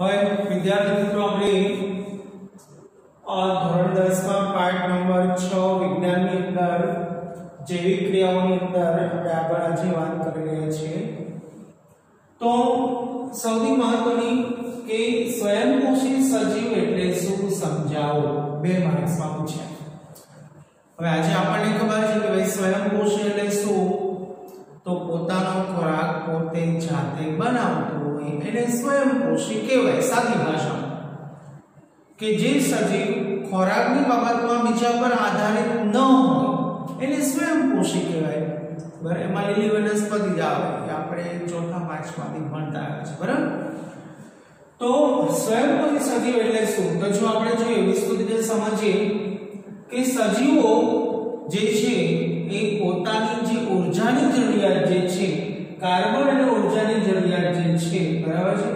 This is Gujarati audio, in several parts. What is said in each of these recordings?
હવે વિદ્યાર્થી મિત્રો, આપણે ધોરણમાં પાઠ નંબર છ, વિજ્ઞાનની અંદર, જૈવિક ક્રિયાઓની અંદર આપણે આગળ વાત કરી રહ્યા છીએ. તો સૌથી મહત્વની કે સ્વયંપોષી સજીવ એટલે શું સમજાવો? બે માર્ક્સમાં પૂછ્યા. હવે આજે આપણને ખબર છે કે ભાઈ સ્વયંપોષી એટલે શું? તો પોતાનો ખોરાક પોતે જાતે બનાવતો હોય એને સ્વયંપોષી કહેવાય સાદી ભાષામાં. કે જે સજીવ ખોરાકની બાબતમાં બીજા પર આધારિત ન હોય, એને સ્વયંપોષી કહેવાય. બરાબર? એમાં લીલી વનસ્પતિ જ આવે આપણે ચોથા પાંચમાંથી ભણતા આવ્યા છે, બરાબર? તો સ્વયંપોષી સજીવ એટલે શું? તો જો આપણે જોઈએ વિસ્તૃત રીતે સમજીએ કે સજીવો જે છે એ પોતાની જે ઊર્જાની જરૂરિયાત જે છે કાર્બન અને ઊર્જાની જરૂરિયાત જે છે બરાબર છે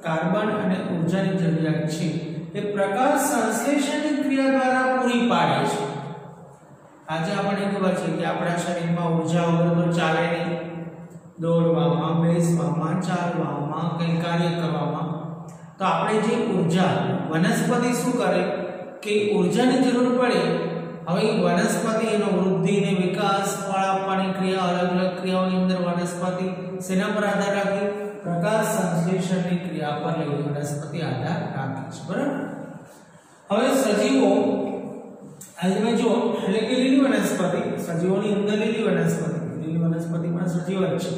કાર્બન અને ઊર્જાની જરૂરિયાત છે એ પ્રકાશ સંશ્લેષણની ક્રિયા દ્વારા પૂરી પાડે છે. આજે આપણે ખબર છે કે આપણા શરીરમાં ઊર્જા વગર તો ચાલે નહીં. દોડવામાં, બેસવામાં, ચાલવામાં, કંઈ કાર્ય કરવામાં. તો આપણે જે ઊર્જા, વનસ્પતિ શું કરે? કે ઊર્જાની જરૂર પડે. હવે વનસ્પતિ એનો વૃદ્ધિ ને વિકાસ, ફળ આપવાની ક્રિયા અલગ અલગ ક્રિયાઓની અંદર વનસ્પતિ શેના પર આધાર રાખે? પ્રકાશ સંશ્લેષણની ક્રિયા પર લેવી વનસ્પતિ આધાર રાખે છે, બરાબર? હવે સજીવો આજે તમે જો એટલે કે લીલી વનસ્પતિ, સજીવોની અંદર લીલી વનસ્પતિ, લીલી વનસ્પતિમાં સજીવ જ છે.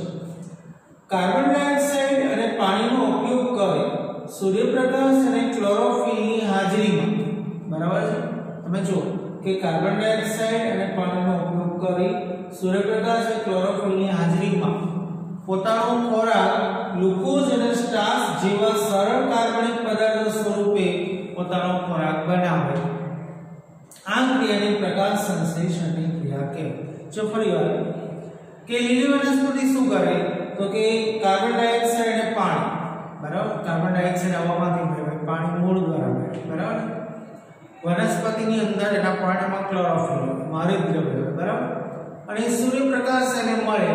કાર્બન ડાયોક્સાઇડ અને પાણીનો ઉપયોગ કરે સૂર્યપ્રકાશ અને ક્લોરોફિલની હાજરીમાં, બરાબર છે? તમે જો કે કાર્બન ડાયોક્સાઇડ અને પાણીનો ઉપયોગ કરી સૂર્યપ્રકાશ અને ક્લોરોફિલની હાજરીમાં પોતાનો ખોરાક ગ્લુકોઝ અને સ્ટાર્ચ જેવા સરળ કાર્બનિક પદાર્થો સ્વરૂપે પોતાનો ખોરાક બનાવે. છે આ ક્રિયાને પ્રકાશ સંશ્લેષણની ક્રિયા કહેવાય જો ફરી વાર, કે લીલી વનસ્પતિ શું કરે? તો કે કાર્બન ડાયોક્સાઇડ અને પાણી. બરાબર? કાર્બન ડાયોક્સાઇડ હવામાંથી મેળવે, પાણી મૂળ દ્વારા મેળવે. બરાબર? વનસ્પતિની અંદર એના પાણીમાં ક્લોરોફિલ મારે દ્રવ્ય. બરાબર? અને સૂર્યપ્રકાશ એને મળે.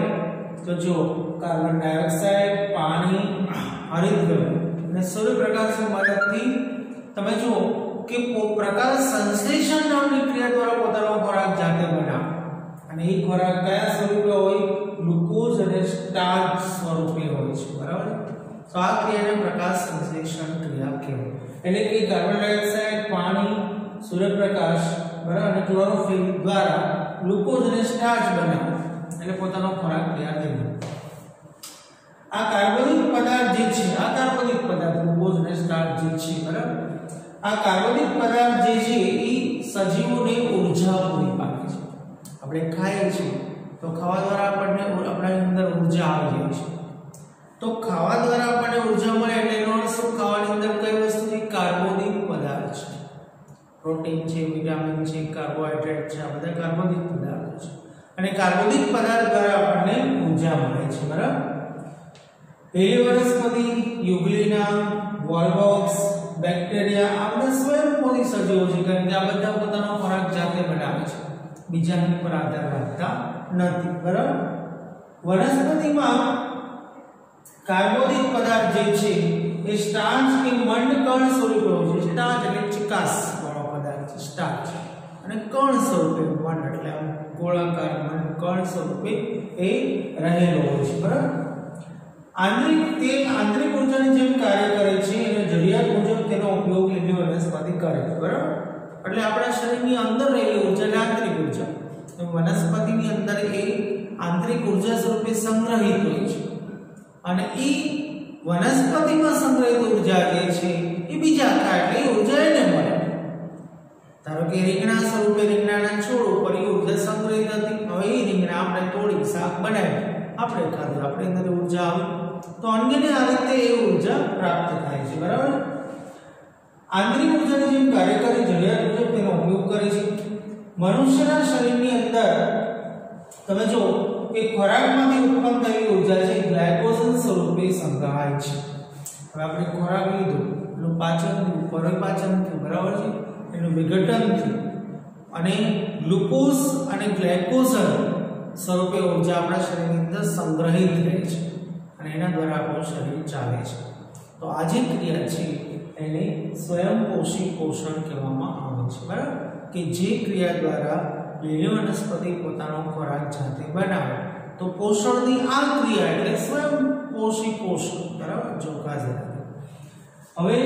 તો જો કાર્બન ડાયોક્સાઇડ, પાણી હરિતદ્રવ્ય અને સૂર્યપ્રકાશની મદદથી તમે જુઓ કે પ્રકાશ સંશ્લેષણ નામની ક્રિયા દ્વારા પોતાનો ખોરાક જાતે બનાવે. અને એ ખોરાક કયા સ્વરૂપે હોય? ગ્લુકોઝ અને સ્ટાર્ચ સ્વરૂપે હોય છે. બરાબર? તો આ ક્રિયાને પ્રકાશ સંશ્લેષણ ક્રિયા કહેવાય. એટલે કે કાર્બન ડાયોક્સાઇડ, પાણી સૂર્યપ્રકાશ બરાબર? અને ક્લોરોફિલ દ્વારા ગ્લુકોઝ અને સ્ટાર્ચ બનાવે. એટલે પોતાનો ખોરાક તૈયાર થઈ જાય આ કાર્બનિક પદાર્થ જે છે, આ કાર્બનિક પદાર્થ ગ્લુકોઝ અને સ્ટાર્ચ જે છે, બરાબર? આ કાર્બનિક પદાર્થ જે છે એ સજીવોને ઊર્જા પૂરી પાડે છે. આપણે ખાઈએ છીએ, તો ખાવા દ્વારા આપણને આપણા અંદર ઊર્જા આવી જાય છે. તો ખાવા દ્વારા આપણને ઊર્જા મળે એટલે એનો અર્થ શું? ખાવાની અંદર કઈ વસ્તુ છે કાર્બોદિત પદાર્થ છે. પ્રોટીન છે, વિટામિન છે, કાર્બોહાઈડ્રેટ છે, આ બધા કાર્બોનિક પદાર્થો છે. અને કાર્બોનિક પદાર્થ દ્વારા આપણને ઊર્જા મળે છે, બરાબર? લીલી વનસ્પતિ યુગલીના વોલબોક્સ બેક્ટેરિયા આ બધા સ્વયંપોષી સજીવો છે, કારણ કે આ બધા પોતાનો ખોરાક જાતે બનાવે છે. બીજાની પર આધાર રાખતા નથી, બરાબર? વનસ્પતિમાં કાર્બોદિત પદાર્થ જે છે, એ સ્ટાર્ચ કે મંડ કણ સ્વરૂપે છે. સ્ટાર્ચ એટલે ચિકાસ વાળો પદાર્થ છે, સ્ટાર્ચ. અને કણ સ્વરૂપે મંડ, એટલે ગોળાકાર મંડ કણ સ્વરૂપે એ રહેલો હોય છે, બરાબર? આંતરિક તે આંતરિક ઊર્જાની જેમ કાર્ય કરે છે અને જરૂરિયાત મુજબ તેનો ઉપયોગ લીલી વનસ્પતિ કરે છે, બરાબર? એટલે આપણા શરીરની અંદર રહેલી ઊર્જા એટલે આંતરિક ઊર્જા. તો વનસ્પતિની અંદર એ આંતરિક ઊર્જા સ્વરૂપે સંગ્રહિત હોય છે. અને એ વનસ્પતિમાં સંગ્રહિત ઊર્જા જે છે, એ બીજા ખાય એટલે ઊર્જા એને મળે. ધારો કે રીંગણા સ્વરૂપે રીંગણાના છોડ ઉપર એ ઊર્જા સંગ્રહિત હતી. હવે એ રીંગણા આપણે તોડી, શાક બનાવી આપણે ખાધું, આપણે અંદર ઊર્જા આવી. તો અન્યને આ રીતે એ ઊર્જા પ્રાપ્ત થાય છે, બરાબર? આંતરિક ઊર્જાની જેમ કાર્યકારી જરૂરિયાત મુજબ તેનો ઉપયોગ કરે છે. મનુષ્યના શરીરની અંદર, તમે જો કે ખોરાકમાંથી ઉત્પન્ન થયેલી ઊર્જા છે ગ્લાયકોજન સ્વરૂપે સંગ્રહાય છે. હવે આપણે ખોરાક લીધો એનું પાચન થયું પરિપાચન થયું, બરાબર છે? એનું વિઘટન થયું. અને ગ્લુકોઝ અને ગ્લાયકોઝન સ્વરૂપે ઊર્જા આપણા શરીરની અંદર સંગ્રહિત રહે છે. અને એના દ્વારા આપણું શરીર ચાલે છે. તો આ જે ક્રિયા છે, એને સ્વયંપોષી પોષણ કહેવામાં આવે છે. બરાબર? કે જે ક્રિયા દ્વારા લીલી વનસ્પતિ પોતાનો ખોરાક જાતે બનાવે. તો પોષણની આ ક્રિયા એટલે સ્વયંપોષી પોષણ. બરાબર? જો ખાસ રાખજો હવે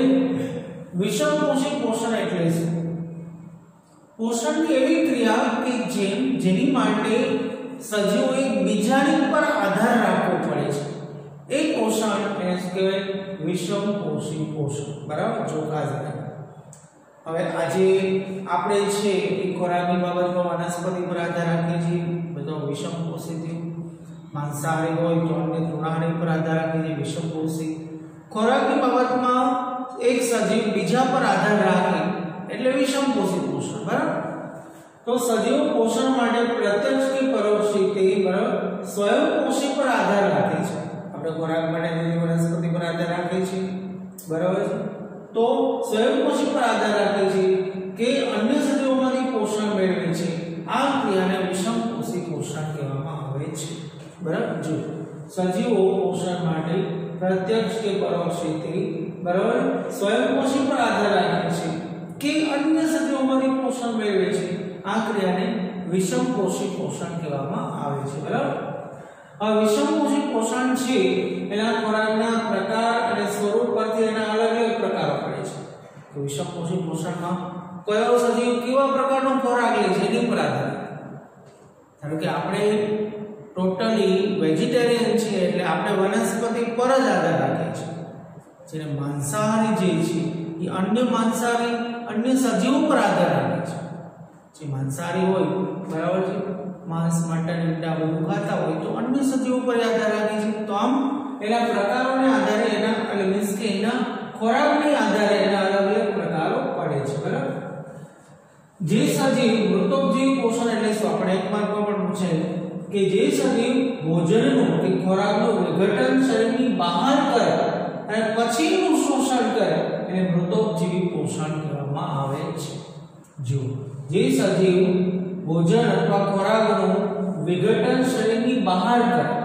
વિષમપોષી પોષણ એટલે શું? પોષણની એવી ક્રિયા કે જેમ જેની માટે સજીવોએ બીજાની પર આધાર રાખવો પડે છે. એ પોષણ એને શું કહેવાય વિષમ પોષી પોષણ બરાબર? ચોખ્ખા જરા હવે આજે આપણે છે એ ખોરાકની બાબતમાં વનસ્પતિ પર આધાર રાખીએ છીએ. બધો વિષમ પોષી છે. માંસાહારી હોય તો અન્ય તૃણાહારી પર આધાર રાખીએ છીએ, વિષમ પોષી ખોરાકની બાબતમાં એક સજીવ બીજા પર આધાર રાખે એટલે વિષમ પોષી પોષણ. બરાબર? તો સજીવ પોષણ માટે પ્રત્યક્ષ કે પરોક્ષ રીતે, બરાબર? સ્વયં પોષી પર આધાર રાખે છે. આપણે ખોરાક માટે તેની વનસ્પતિ પર આધાર રાખે છે, બરાબર છે? તો સ્વયંપોષી પર આધાર રાખે છે કે અન્ય સજીવોમાંથી પોષણ મેળવે છે. આ ક્રિયાને વિષમપોષી પોષણ કહેવામાં આવે છે. બરાબર? જો સજીવો પોષણ માટે પ્રત્યક્ષ કે પરોક્ષ રીતે, બરાબર? સ્વયંપોષી પર આધાર રાખે છે કે અન્ય સજીવોમાંથી પોષણ મેળવે છે. આ ક્રિયાને વિષમપોષી પોષણ કહેવામાં આવે છે. બરાબર? હવે વિષમપોષી પોષણ છે એના ખોરાકના પ્રકાર અને સ્વરૂપ પરથી એના અલગ અલગ પ્રકારો પડે છે. તો વિષમપોષી પોષણમાં કયો સજીવ કેવા પ્રકારનો ખોરાક લે છે એની પર આધારિત ધારો કે આપણે ટોટલી વેજીટેરિયન છીએ એટલે આપણે વનસ્પતિ પર જ આધાર રાખીએ છીએ જેને માંસાહારી જે છે, એ અન્ય માંસાહારી અન્ય સજીવો પર આધાર રાખે છે. જે માંસાહારી હોય બરાબર છે માંસ મટન અંડા બધું ખાતા હોય તો અન્ય સજીવો પર આધાર રાખે છે. તો આમ એના પ્રકારોને આધારે એના, એટલે મીન્સ કે એના ખોરાકને આધારે એના અલગ અલગ પ્રકારો પડે છે, બરાબર? જે સજીવ મૃતોપજીવ પોષણ એટલે શું? આપણે એક માર્કમાં પણ પૂછે કે જે સજીવ ભોજનનું કે ખોરાકનું વિઘટન શરીરની બહાર કરે અને પછીનું શોષણ કરે, એને મૃતોપજીવી પોષણ કરવામાં આવે છે. જો જે સજીવ ભોજન અથવા ખોરાકનું વિઘટન શરીરની બહાર કરે.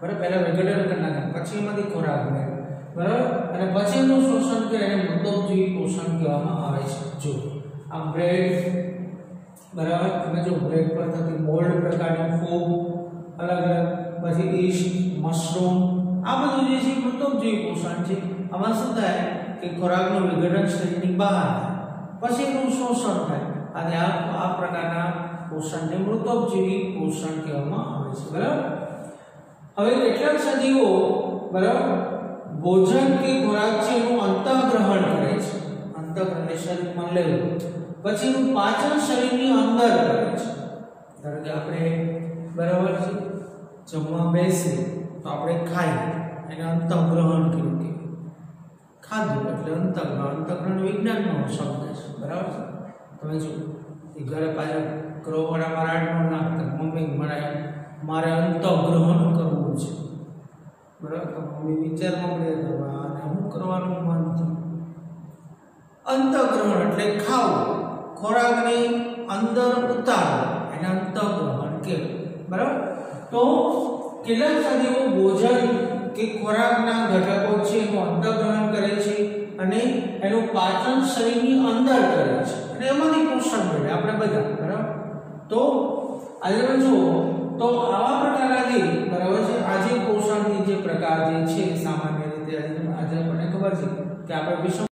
બરાબર? પહેલા વિઘટન કરી નાખે, પછી એમાંથી ખોરાક બને બરાબર? અને પછી એનું શોષણ કરે, એને મૃતોપજીવી પોષણ કહેવામાં આવે છે. જો, આ બ્રેડ, બરાબર? અને જો બ્રેડ પર થતી મોલ્ડ પ્રકારની ફૂગ, અલગ અલગ, પછી ઈસ્ટ, મશરૂમ, આ બધું જે છે મૃતોપજીવી પોષણ છે. આમાં શું થાય કે ખોરાકનું વિઘટન શરીરની બહાર પછી એનું શોષણ થાય. અને આ આ પ્રકારના પોષણને મૃતોપજીવી પોષણ કહેવામાં આવે છે, બરાબર? હવે કેટલાક સજીવો, બરાબર? ભોજન કે ખોરાક છે એનું અંતઃગ્રહણ કરે છે. અંતઃગ્રહણ શરીરમાં લેવું. પછી એનું પાચન શરીરની અંદર કરે છે. ધારો કે આપણે, બરાબર છે? જમવા બેસીએ, તો આપણે ખાઈએ, એને અંતઃગ્રહણ કીધું કે ખાધું એટલે અંતઃગ્રહણ. અંતઃગ્રહણ વિજ્ઞાનનો શબ્દ છે, બરાબર છે? તમે જો એ ઘરે પાછા ગ્રહવાળા મારા આટલો નાખતા મમ્મી, મારે મારે અંતઃગ્રહણ કરવું છે. બરાબર? મમ્મી વિચારમાં પડે તો આને શું કરવાનું મન થયું અંતઃગ્રહણ એટલે ખાવું. ખોરાકની અંદર ઉતારવો. એને અંતઃગ્રહણ કે બરાબર? તો કેટલાક સજીવો ભોજન કે ખોરાકના ઘટકો છે, એનું અંતઃગ્રહણ કરે છે અને એનું પાચન શરીરની અંદર કરે છે. અને એમાંથી પોષણ મળે આપણે બધા, બરાબર? તો આજે તમે જુઓ તો આવા પ્રકારના જે બરાબર છે, આજે પોષણની જે પ્રકાર જે છે, સામાન્ય રીતે આજે આપણને ખબર છે કે આપણે